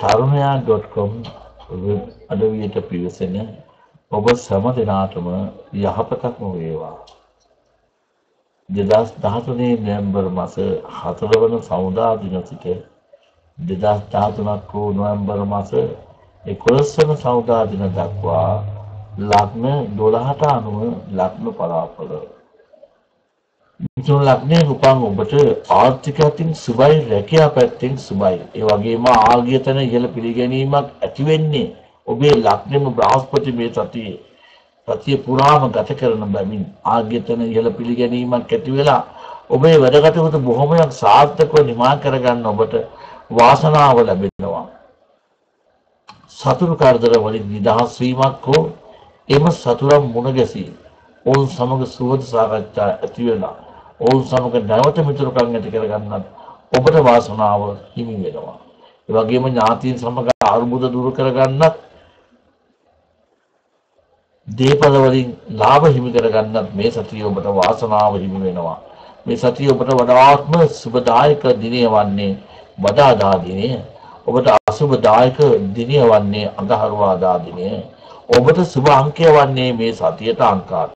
තරුණයා.com අඩවියට පිවිසෙන ඔබ සෑම දිනාටම යහපතක්ම වේවා. 2013 නොවැම්බර් මාස 4 වන සමුදා දින සිට 2013ක් වූ නොවැම්බර් මාස 11 වන සමුදා දින දක්වා ලග්න 12ට අනුව ලග්න පලාඵල මිතුන් ලග්නයේ උපන් ඔබට ආර්ථික අතින් සුබයි රැකියා පැත්තෙන් සුබයි. ඒ වගේම ආගියතන ඉහළ පිළිගැනීමක් ඇති වෙන්නේ ඔබේ ලග්නෙම බ්‍රහස්පති මේ සතියේ සතිය පුරාම ගත කරන බැවින් ආගියතන ඉහළ පිළිගැනීමක් ඇති වෙලා ඔබේ වැඩ කටයුතු බොහොමයක් සාර්ථකව නිමා කරගන්න ඔබට වාසනාව ලැබෙනවා. සතුරු කරදර වලින් නිදහස් වීමක් හෝ එම සතුරන් මුණ ගැසී ඔවුන් සමග සුවද සාකච්ඡා ඇති වෙලා ඔවුන් සමග නැවත මිතුරුකම් ඇති කරගන්නත් ඔබට වාසනාව හිමි වෙනවා. ඒ වගේම ඥාතීන් සමග අරුබුද දුරු කරගන්නත් දේපල වලින් ලාභ හිමි කරගන්නත් මේ සතිය ඔබට වාසනාව හිමි වෙනවා. මේ සතිය ඔබට වඩාත්ම සුබදායක දිනය වන්නේ වදාදා දිනය. ඔබට අසුබදායක දිනය වන්නේ අඟහරුවාදා දිනය. ඔබට සුබ අංකය වන්නේ මේ සතියට අංක